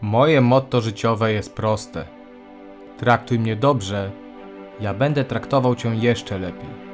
Moje motto życiowe jest proste. Traktuj mnie dobrze, ja będę traktował cię jeszcze lepiej.